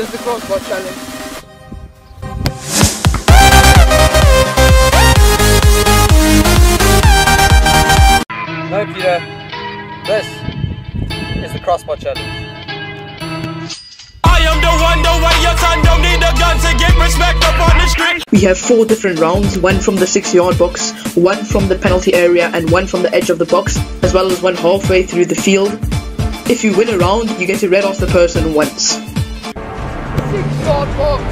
is the crossbar challenge. No, Pieter. This is the crossbar challenge. I am the one, the way your son don't need a gun to get respect up on the street. We have four different rounds, one from the six yard box, one from the penalty area, and one from the edge of the box, as well as one halfway through the field. If you win a round, you get to red off the person once. Six yard box.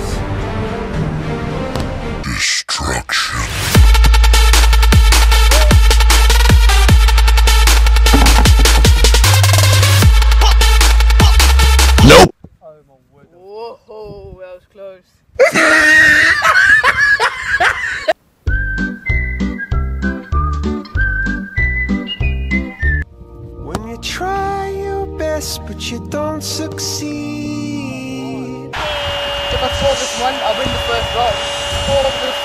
Whoa, that was close. When you try your best but you don't succeed. If I score this one, I'll win the first round. Score this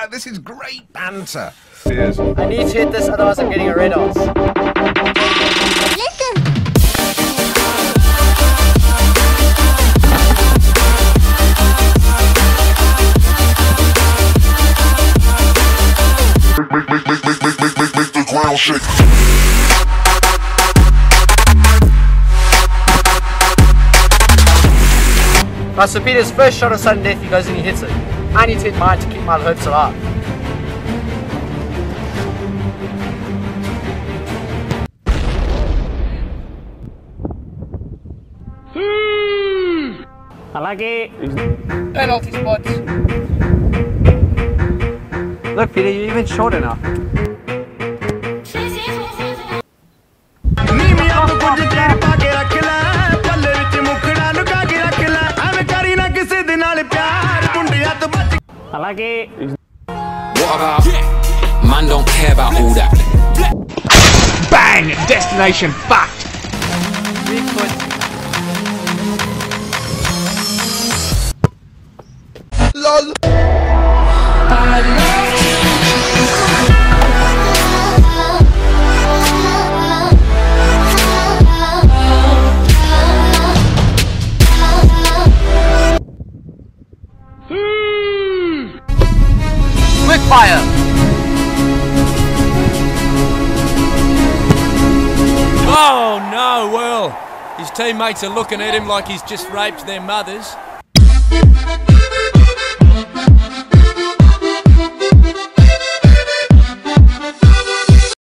one. this is great banter. I need to hit this, otherwise I'm getting a red off. make, make, make, make, make, make, make, make the ground shake. So Pieter's first shot of sudden death, he goes and he hits it. I need to hit mine to keep my hopes alive. Hmm. I like it. Penalty spots. Look, Pieter, you're even short now. I like it. What about? Man don't care about all that. Bang! Destination fucked. Weak foot. Fire. Oh no, well, his teammates are looking at him like he's just raped their mothers.